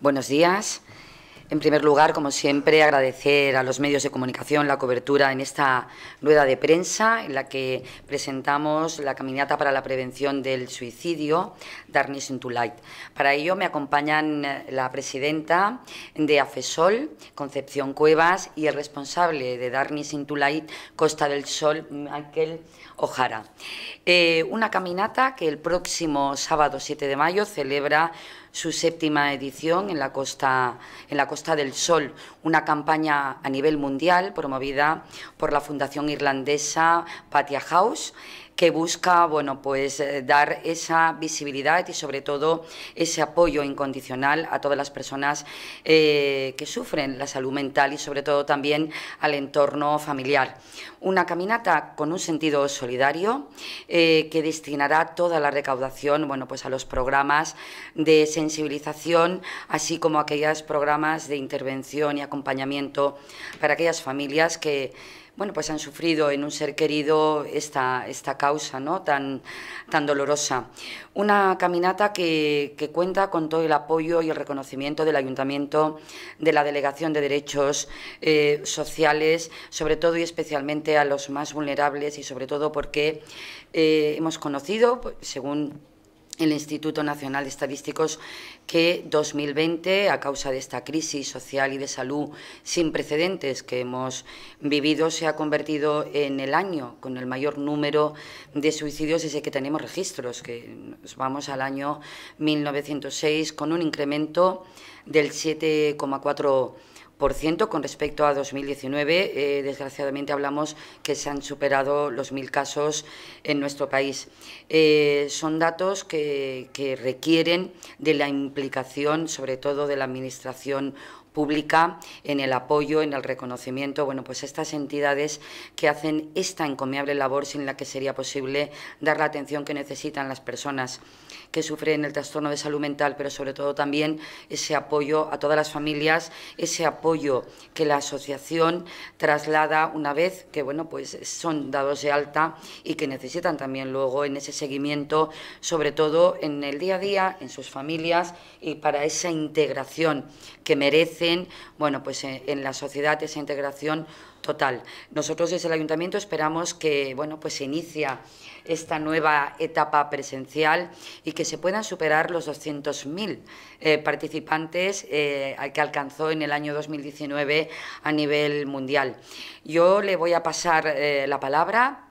Buenos días. En primer lugar, como siempre, agradecer a los medios de comunicación la cobertura en esta rueda de prensa en la que presentamos la caminata para la prevención del suicidio, Darkness into Light. Para ello me acompañan eh, la presidenta de AFESOL, Concepción Cuevas, y el responsable de Darkness into Light, Costa del Sol, Michael Ojara. Eh, una caminata que el próximo sábado 7 de mayo celebra su séptima edición en la Costa, en la Costa del Sol, una campaña a nivel mundial promovida por la Fundación Irlandesa Patia House que busca bueno, pues, eh, dar esa visibilidad y sobre todo ese apoyo incondicional a todas las personas eh, que sufren la salud mental y sobre todo también al entorno familiar. Una caminata con un sentido solidario eh, que destinará toda la recaudación bueno, pues a los programas de sensibilización, así como a aquellos programas de intervención y acompañamiento para aquellas familias que bueno, pues han sufrido en un ser querido esta, esta causa ¿no? tan, tan dolorosa. Una caminata que, cuenta con todo el apoyo y el reconocimiento del Ayuntamiento, de la Delegación de Derechos eh, Sociales, sobre todo y especialmente a los más vulnerables y sobre todo porque eh, hemos conocido, según el Instituto Nacional de Estadísticos que 2020, a causa de esta crisis social y de salud sin precedentes que hemos vivido, se ha convertido en el año con el mayor número de suicidios desde que tenemos registros, que nos vamos al año 1906 con un incremento del 7,4% con respecto a 2019. Eh, desgraciadamente hablamos que se han superado los mil casos en nuestro país. Eh, son datos que, que requieren de la implicación, sobre todo de la Administración pública en el apoyo, en el reconocimiento, bueno, pues estas entidades que hacen esta encomiable labor sin la que sería posible dar la atención que necesitan las personas que sufren el trastorno de salud mental, pero sobre todo también ese apoyo a todas las familias, ese apoyo que la asociación traslada una vez que bueno, pues son dados de alta y que necesitan también luego en ese seguimiento, sobre todo en el día a día, en sus familias y para esa integración que bueno, pues en, la sociedad esa integración total. Nosotros desde el ayuntamiento esperamos que bueno, pues se inicia esta nueva etapa presencial y que se puedan superar los 200.000 eh, participantes eh, que alcanzó en el año 2019 a nivel mundial. Yo le voy a pasar eh, la palabra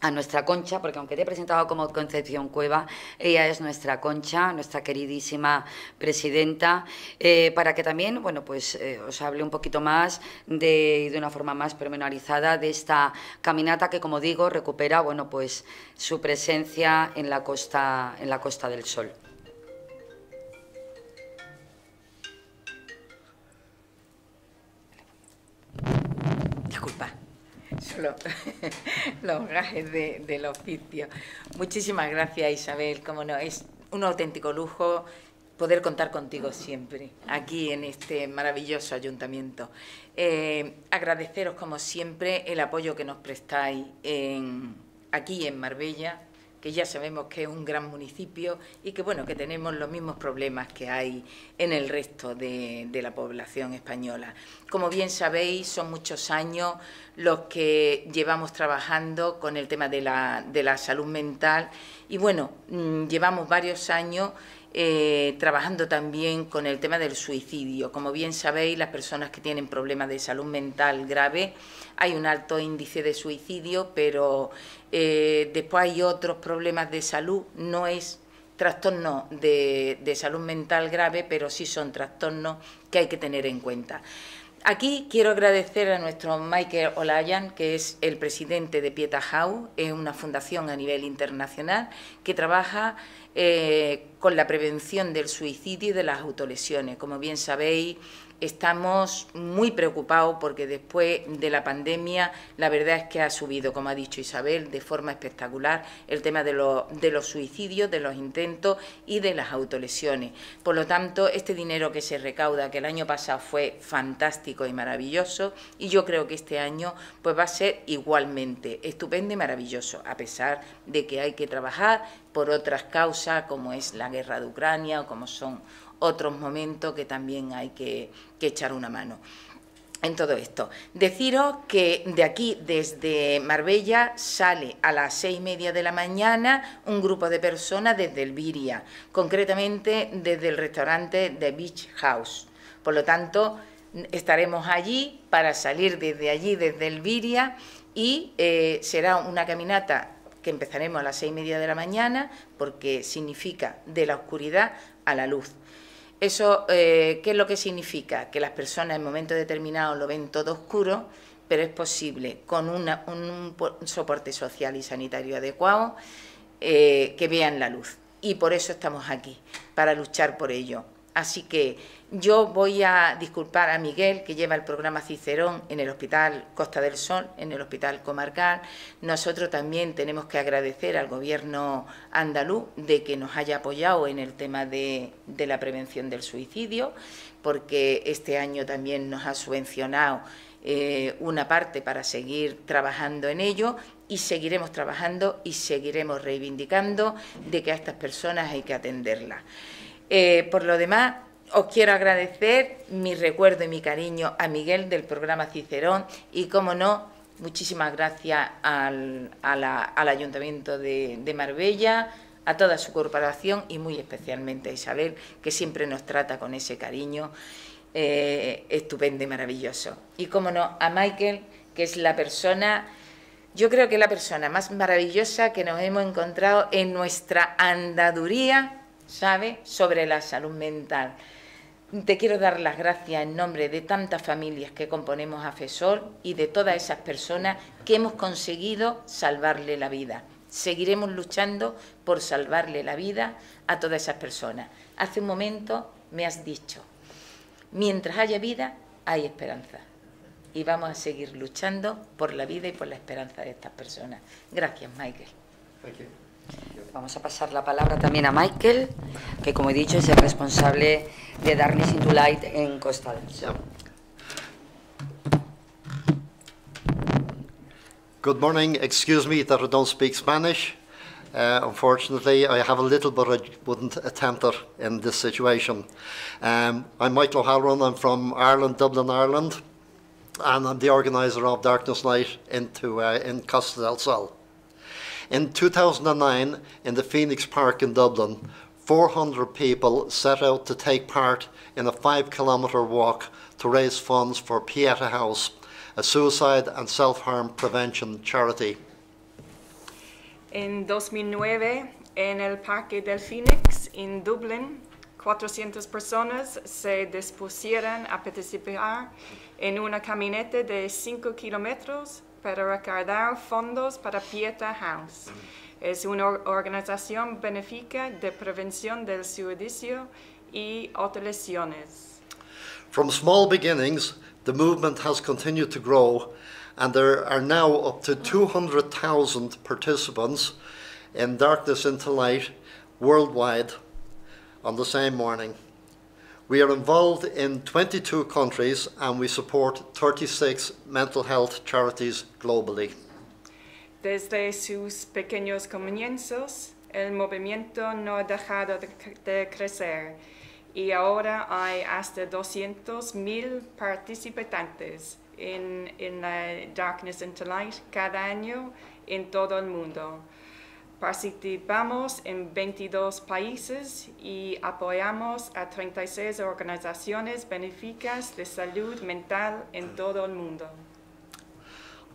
a nuestra Concha, porque aunque te he presentado como Concepción Cueva, ella es nuestra Concha, nuestra queridísima presidenta, eh, para que también, bueno, pues eh, os hable un poquito más de, de una forma más pormenorizada de esta caminata que, como digo, recupera, bueno, pues su presencia en la costa, en la Costa del Sol. Disculpa los gajes del oficio. Muchísimas gracias, Isabel. Como no, es un auténtico lujo poder contar contigo siempre aquí en este maravilloso ayuntamiento. Eh, agradeceros, como siempre, el apoyo que nos prestáis aquí en Marbella, que ya sabemos que es un gran municipio y que bueno que tenemos los mismos problemas que hay en el resto de, la población española. Como bien sabéis, son muchos años los que llevamos trabajando con el tema de la, de la salud mental y bueno, mm, llevamos varios años eh, trabajando también con el tema del suicidio. Como bien sabéis, las personas que tienen problemas de salud mental grave, hay un alto índice de suicidio, pero eh, después hay otros problemas de salud, no es trastorno de, de salud mental grave, pero sí son trastornos que hay que tener en cuenta. Aquí quiero agradecer a nuestro Michael Olayan, que es el presidente de Pieta House, es una fundación a nivel internacional que trabaja eh, con la prevención del suicidio y de las autolesiones. Como bien sabéis, Estamos muy preocupados porque después de la pandemia la verdad es que ha subido, como ha dicho Isabel, de forma espectacular el tema de, de los suicidios, de los intentos y de las autolesiones. Por lo tanto, este dinero que se recauda, que el año pasado fue fantástico y maravilloso, y yo creo que este año pues va a ser igualmente estupendo y maravilloso, a pesar de que hay que trabajar por otras causas como es la guerra de Ucrania o como son otros momentos que también hay que, echar una mano en todo esto. Deciros que de aquí, desde Marbella, sale a las seis y media de la mañana un grupo de personas desde Elviria, concretamente desde el restaurante de Beach House. Por lo tanto, estaremos allí para salir desde allí, desde Elviria, y eh, será una caminata que empezaremos a las seis y media de la mañana, porque significa de la oscuridad a la luz. Eso, eh, ¿qué es lo que significa? Que las personas en momentos determinados lo ven todo oscuro, pero es posible, con un soporte social y sanitario adecuado, eh, que vean la luz. Y por eso estamos aquí, para luchar por ello. Así que yo voy a disculpar a Miguel, que lleva el programa Cicerón en el Hospital Costa del Sol, en el Hospital Comarcal. Nosotros también tenemos que agradecer al Gobierno andaluz de que nos haya apoyado en el tema de, la prevención del suicidio, porque este año también nos ha subvencionado eh, una parte para seguir trabajando en ello y seguiremos trabajando y seguiremos reivindicando de que a estas personas hay que atenderlas. Eh, por lo demás, os quiero agradecer mi recuerdo y mi cariño a Miguel del programa Cicerón y, como no, muchísimas gracias al, Ayuntamiento de, Marbella, a toda su corporación y muy especialmente a Isabel, que siempre nos trata con ese cariño eh, estupendo y maravilloso. Y, como no, a Michael, que es la persona, yo creo que la persona más maravillosa que nos hemos encontrado en nuestra andaduría, ¿sabe?, sobre la salud mental. Te quiero dar las gracias en nombre de tantas familias que componemos a FESOL y de todas esas personas que hemos conseguido salvarle la vida. Seguiremos luchando por salvarle la vida a todas esas personas. Hace un momento me has dicho, mientras haya vida, hay esperanza. Y vamos a seguir luchando por la vida y por la esperanza de estas personas. Gracias, Michael. Vamos a pasar la palabra también a Michael, que como he dicho es el responsable de Darkness into Light en Costa del Sol. Good morning. Excuse me that I don't speak Spanish. Uh, unfortunately, I have a little, but I wouldn't attempt it in this situation. Um, I'm Michael O'Halloran. I'm from Ireland, Dublin, Ireland, and I'm the organiser of Darkness Night into, uh, in Costa del Sol. In 2009, in the Phoenix Park in Dublin, 400 people set out to take part in a five kilometre walk to raise funds for Pieta House, a suicide and self harm prevention charity. En 2009, en el Parque del Phoenix, en Dublín, 400 personas se dispusieron a participar en una caminata de 5 kilómetros para fondos para Pieta House. Es una organización benéfica de prevención del suicidio y autolesiones. From small beginnings, the movement has continued to grow, and there are now up to 200,000 participants in Darkness into Light worldwide on the same morning. We are involved in 22 countries and we support 36 mental health charities globally. Desde sus pequeños comienzos, el movimiento no ha dejado de, crecer y ahora hay hasta 200.000 participantes en, en la Darkness into Light cada año en todo el mundo. Participamos en 22 países y apoyamos a 36 organizaciones benéficas de salud mental en todo el mundo.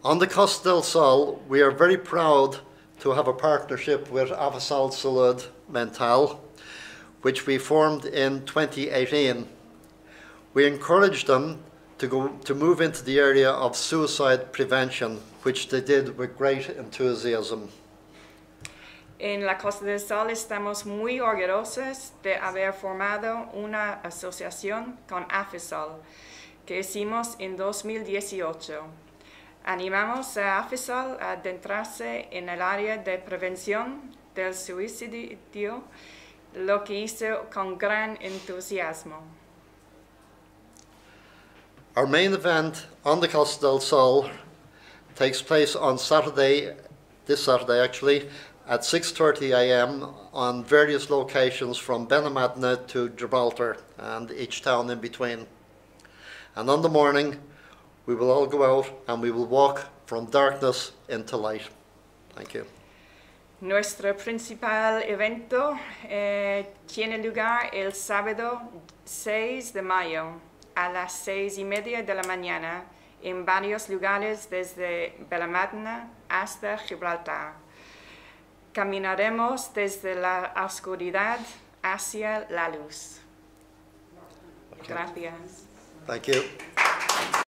On the Costa del Sol, we are very proud to have a partnership with Avasal Salud Mental, which we formed in 2018. We encouraged them to, go, to move into the area of suicide prevention, which they did with great enthusiasm. En la Costa del Sol estamos muy orgullosos de haber formado una asociación con AFESOL que hicimos en 2018. Animamos a AFESOL a adentrarse en el área de prevención del suicidio, lo que hizo con gran entusiasmo. Our main event on the Costa del Sol takes place on Saturday, this Saturday actually, at 6.30 a.m. on various locations from Benamadna to Gibraltar and each town in between. And on the morning, we will all go out and we will walk from darkness into light. Thank you. Nuestro principal evento eh, tiene lugar el sábado 6 de mayo a las seis y media de la mañana en varios lugares desde Belamadna hasta Gibraltar. Caminaremos desde la oscuridad hacia la luz. Gracias. Thank you.